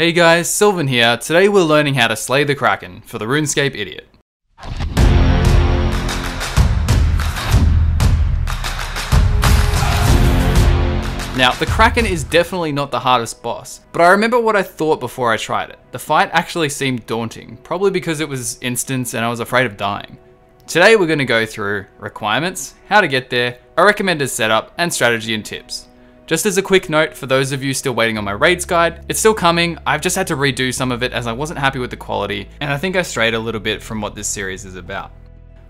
Hey guys, Silven here. Today we're learning how to slay the Kraken for the RuneScape Idiot. Now, the Kraken is definitely not the hardest boss, but I remember what I thought before I tried it. The fight actually seemed daunting, probably because it was instance and I was afraid of dying. Today we're going to go through requirements, how to get there, a recommended setup, and strategy and tips. Just as a quick note, for those of you still waiting on my raids guide, it's still coming, I've just had to redo some of it as I wasn't happy with the quality, and I think I strayed a little bit from what this series is about.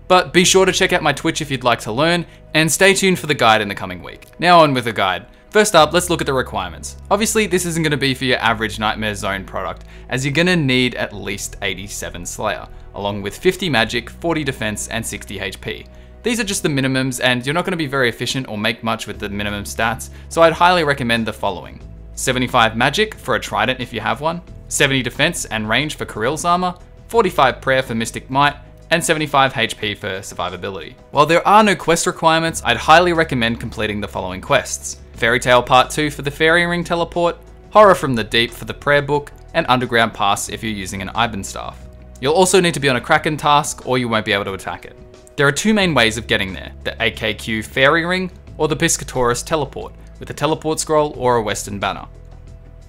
But be sure to check out my Twitch if you'd like to learn, and stay tuned for the guide in the coming week. Now on with the guide. First up, let's look at the requirements. Obviously, this isn't going to be for your average Nightmare Zone product, as you're going to need at least 87 Slayer, along with 50 magic, 40 defense, and 60 HP. These are just the minimums, and you're not going to be very efficient or make much with the minimum stats, so I'd highly recommend the following. 75 magic for a trident if you have one, 70 defense and range for Karil's armor, 45 prayer for Mystic Might, and 75 HP for survivability. While there are no quest requirements, I'd highly recommend completing the following quests. Fairy Tale Part 2 for the Fairy Ring teleport, Horror from the Deep for the prayer book, and Underground Pass if you're using an Iban staff. You'll also need to be on a Kraken task or you won't be able to attack it. There are two main ways of getting there, the AKQ Fairy Ring or the Piscatoris teleport, with a teleport scroll or a western banner.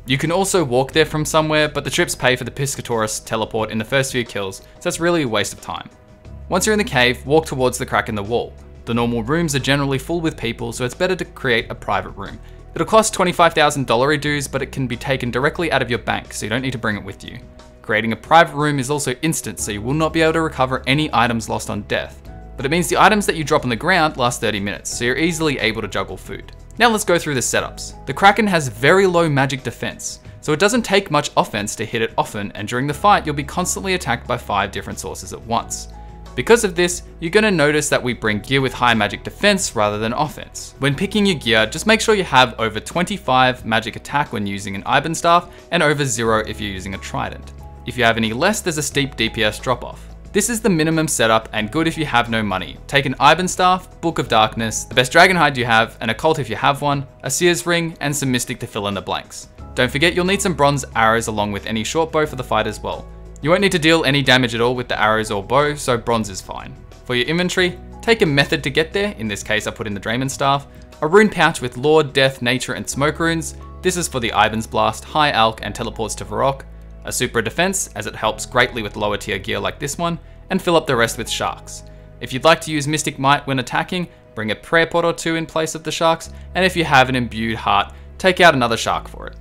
You can also walk there from somewhere, but the trips pay for the Piscatoris teleport in the first few kills, so that's really a waste of time. Once you're in the cave, walk towards the crack in the wall. The normal rooms are generally full with people, so it's better to create a private room. It'll cost 25,000 dollary dues, but it can be taken directly out of your bank, so you don't need to bring it with you. Creating a private room is also instant, so you will not be able to recover any items lost on death. But it means the items that you drop on the ground last 30 minutes, so you're easily able to juggle food. Now let's go through the setups. The Kraken has very low magic defense, so it doesn't take much offense to hit it often, and during the fight you'll be constantly attacked by 5 different sources at once. Because of this, you're going to notice that we bring gear with high magic defense rather than offense. When picking your gear, just make sure you have over 25 magic attack when using an Iban staff and over 0 if you're using a trident. If you have any less, there's a steep DPS drop off. This is the minimum setup and good if you have no money. Take an Iban staff, Book of Darkness, the best dragon hide you have, an occult if you have one, a Seer's ring, and some mystic to fill in the blanks. Don't forget you'll need some bronze arrows along with any short bow for the fight as well. You won't need to deal any damage at all with the arrows or bow, so bronze is fine. For your inventory, take a method to get there, in this case I put in the Dramen Staff, a rune pouch with Law, Death, Nature, and Smoke runes, this is for the Iban's Blast, High Alch, and teleports to Varrock, a Super Defense, as it helps greatly with lower tier gear like this one, and fill up the rest with Sharks. If you'd like to use Mystic Might when attacking, bring a Prayer Pot or two in place of the Sharks, and if you have an Imbued Heart, take out another Shark for it.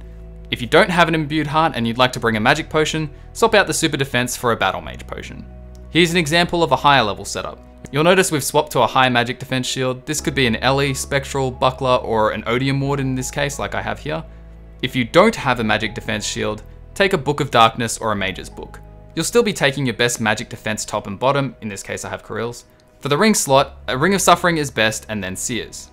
If you don't have an imbued heart and you'd like to bring a magic potion, swap out the super defense for a battle mage potion. Here's an example of a higher level setup. You'll notice we've swapped to a high magic defense shield. This could be an Ele, Spectral, Buckler, or an Odium Ward in this case, like I have here. If you don't have a magic defense shield, take a Book of Darkness or a Mage's Book. You'll still be taking your best magic defense top and bottom, in this case I have Karil's. For the ring slot, a Ring of Suffering is best and then Seers.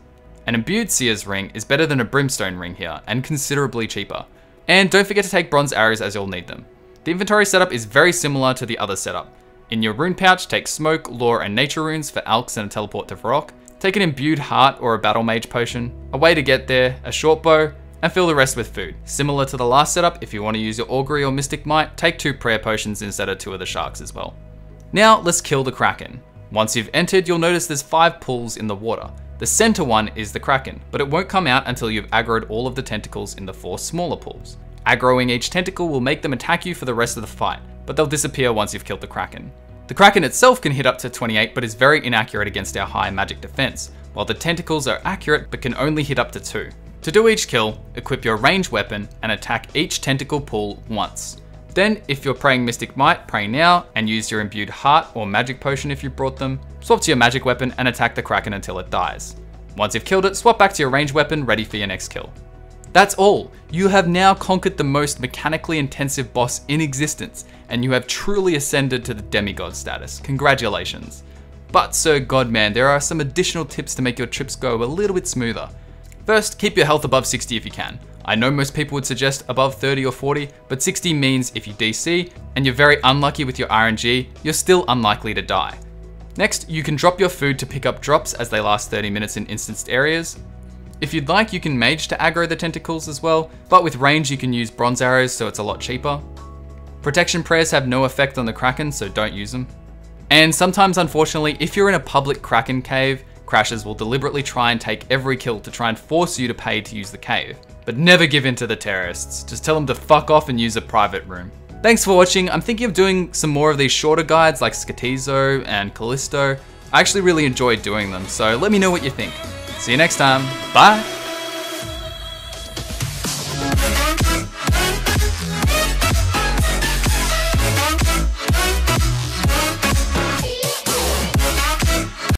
An imbued Seers ring is better than a Brimstone ring here, and considerably cheaper. And don't forget to take bronze arrows as you'll need them. The inventory setup is very similar to the other setup. In your rune pouch, take smoke, law, and nature runes for Alchs and a teleport to Varrock. Take an imbued heart or a battle mage potion, a way to get there, a short bow, and fill the rest with food. Similar to the last setup, if you want to use your augury or mystic might, take two prayer potions instead of two of the sharks as well. Now let's kill the kraken. Once you've entered, you'll notice there's five pools in the water. The center one is the Kraken, but it won't come out until you've aggroed all of the tentacles in the four smaller pools. Aggroing each tentacle will make them attack you for the rest of the fight, but they'll disappear once you've killed the Kraken. The Kraken itself can hit up to 28 but is very inaccurate against our high magic defense, while the tentacles are accurate but can only hit up to 2. To do each kill, equip your ranged weapon and attack each tentacle pool once. Then, if you're praying Mystic Might, pray now and use your imbued heart or magic potion if you brought them. Swap to your magic weapon and attack the Kraken until it dies. Once you've killed it, swap back to your ranged weapon ready for your next kill. That's all. You have now conquered the most mechanically intensive boss in existence, and you have truly ascended to the demigod status. Congratulations. But Sir Godman, there are some additional tips to make your trips go a little bit smoother. First, keep your health above 60 if you can. I know most people would suggest above 30 or 40, but 60 means if you DC and you're very unlucky with your RNG, you're still unlikely to die. Next, you can drop your food to pick up drops as they last 30 minutes in instanced areas. If you'd like, you can mage to aggro the tentacles as well, but with range you can use bronze arrows so it's a lot cheaper. Protection prayers have no effect on the Kraken, so don't use them. And sometimes, unfortunately, if you're in a public Kraken cave, Crashers will deliberately try and take every kill to try and force you to pay to use the cave. But never give in to the terrorists, just tell them to fuck off and use a private room. Thanks for watching, I'm thinking of doing some more of these shorter guides like Skotizo and Callisto. I actually really enjoyed doing them, so let me know what you think. See you next time, bye!